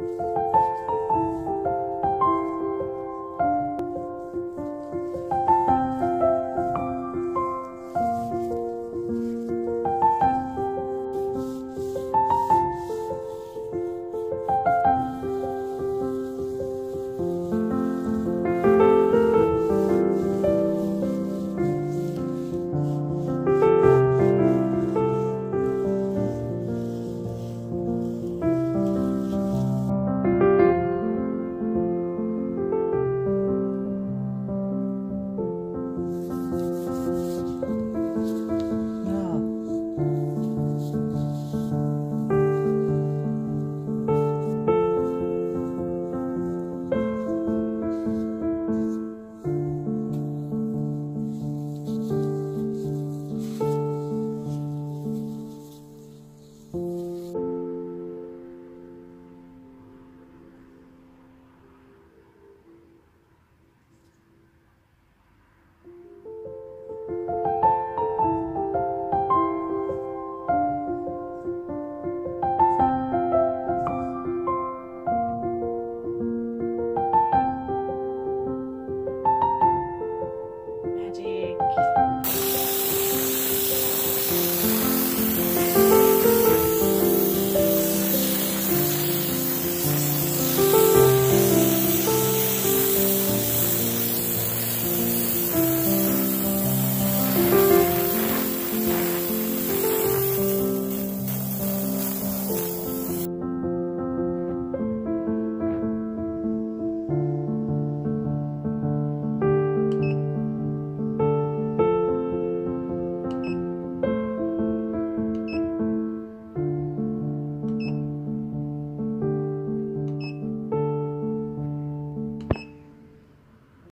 you Bye.